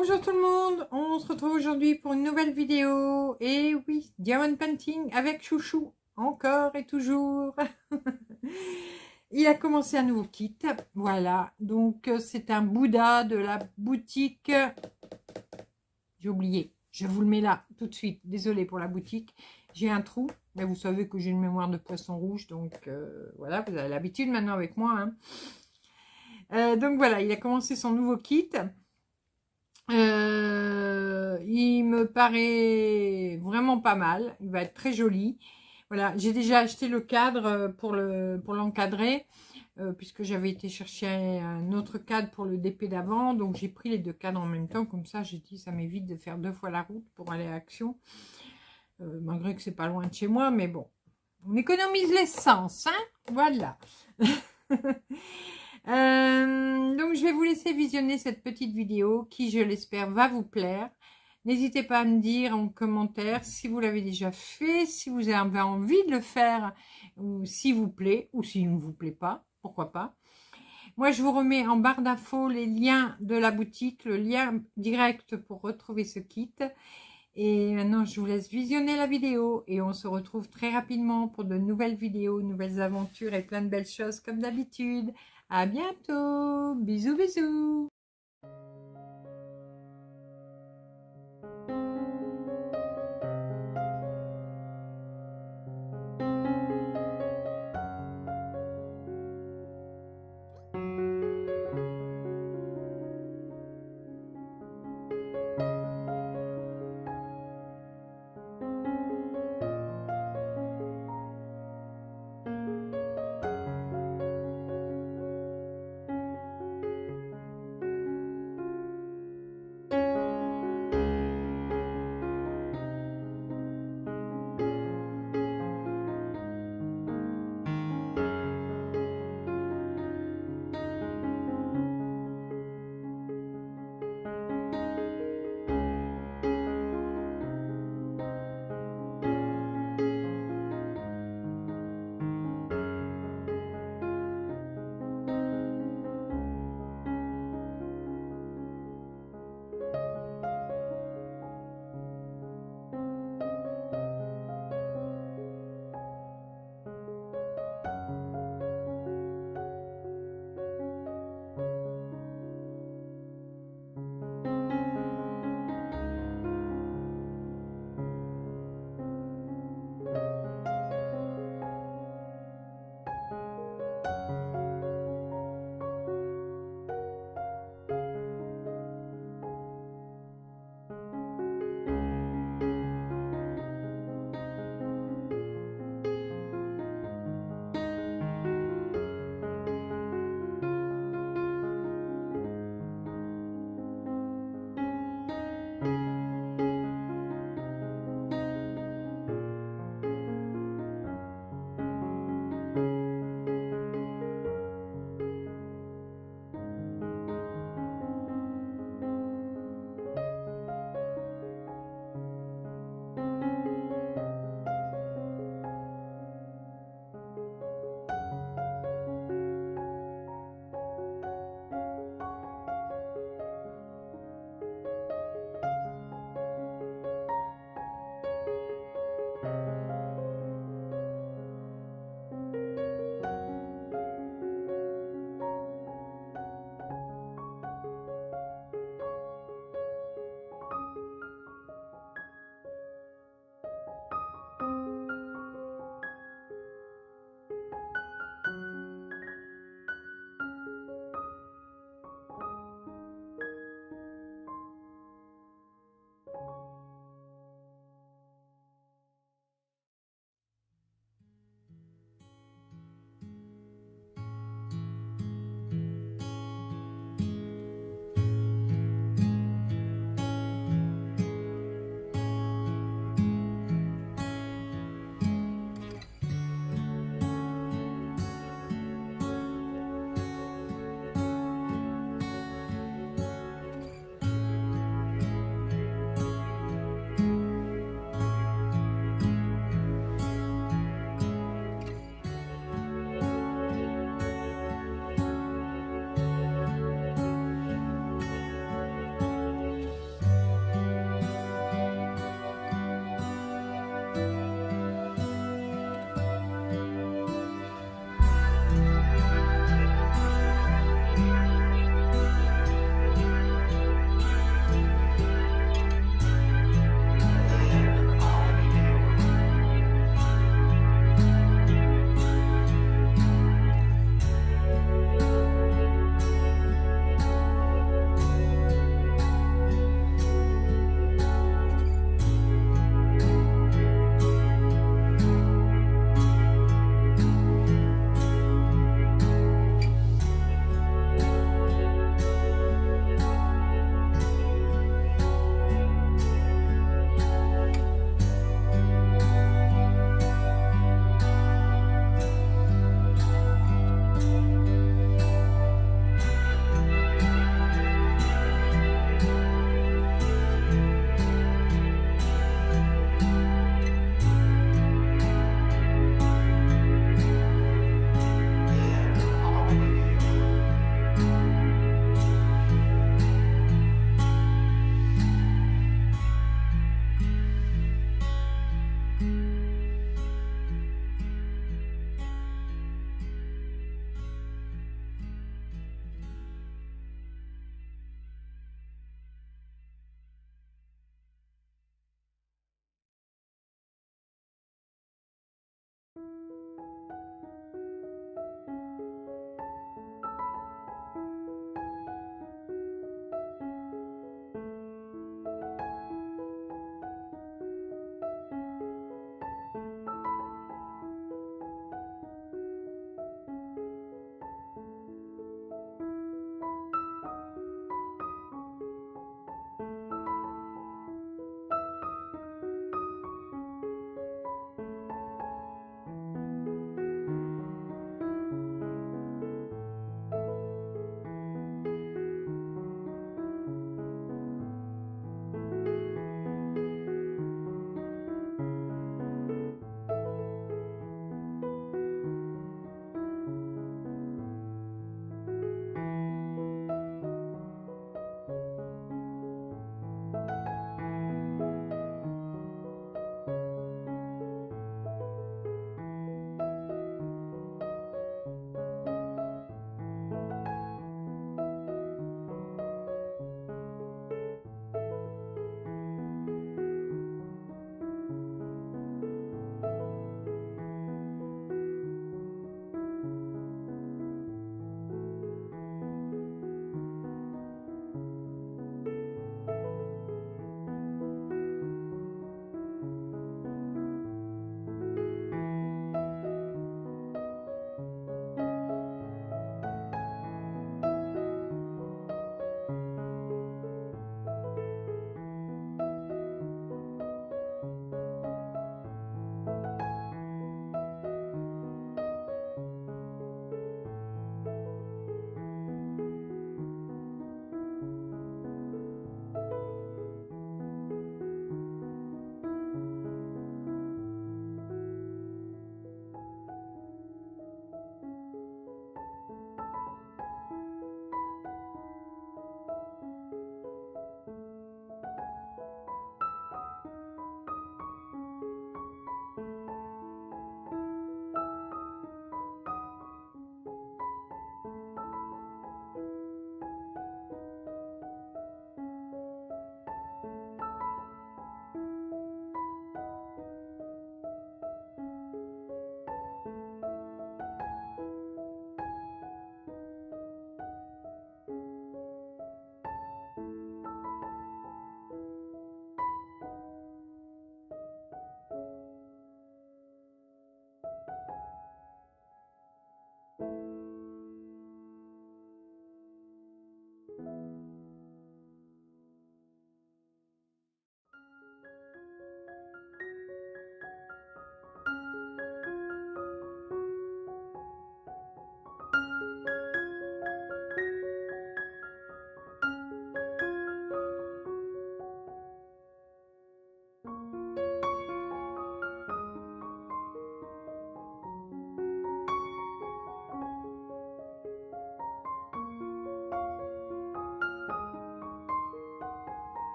Bonjour tout le monde, on se retrouve aujourd'hui pour une nouvelle vidéo. Et oui, Diamond Painting avec Chouchou, encore et toujours. Il a commencé un nouveau kit, voilà. Donc c'est un Bouddha de la boutique... J'ai oublié, je vous le mets là tout de suite. Désolée pour la boutique, j'ai un trou. Mais vous savez que j'ai une mémoire de poisson rouge, donc euh, voilà, vous avez l'habitude maintenant avec moi. Hein. Euh, donc voilà, il a commencé son nouveau kit. Euh, il me paraît vraiment pas mal. Il va être très joli. Voilà, j'ai déjà acheté le cadre pour le pour l'encadrer. Euh, puisque j'avais été chercher un autre cadre pour le DP d'avant. Donc j'ai pris les deux cadres en même temps. Comme ça, j'ai dit, ça m'évite de faire deux fois la route pour aller à Action. Euh, malgré que c'est pas loin de chez moi, mais bon. On économise l'essence, hein Voilà. Euh, donc, je vais vous laisser visionner cette petite vidéo qui, je l'espère, va vous plaire. N'hésitez pas à me dire en commentaire si vous l'avez déjà fait, si vous avez envie de le faire, ou s'il vous plaît, ou s'il ne vous plaît pas, pourquoi pas. Moi, je vous remets en barre d'infos les liens de la boutique, le lien direct pour retrouver ce kit. Et maintenant, je vous laisse visionner la vidéo et on se retrouve très rapidement pour de nouvelles vidéos, nouvelles aventures et plein de belles choses comme d'habitude. À bientôt. Bisous, bisous.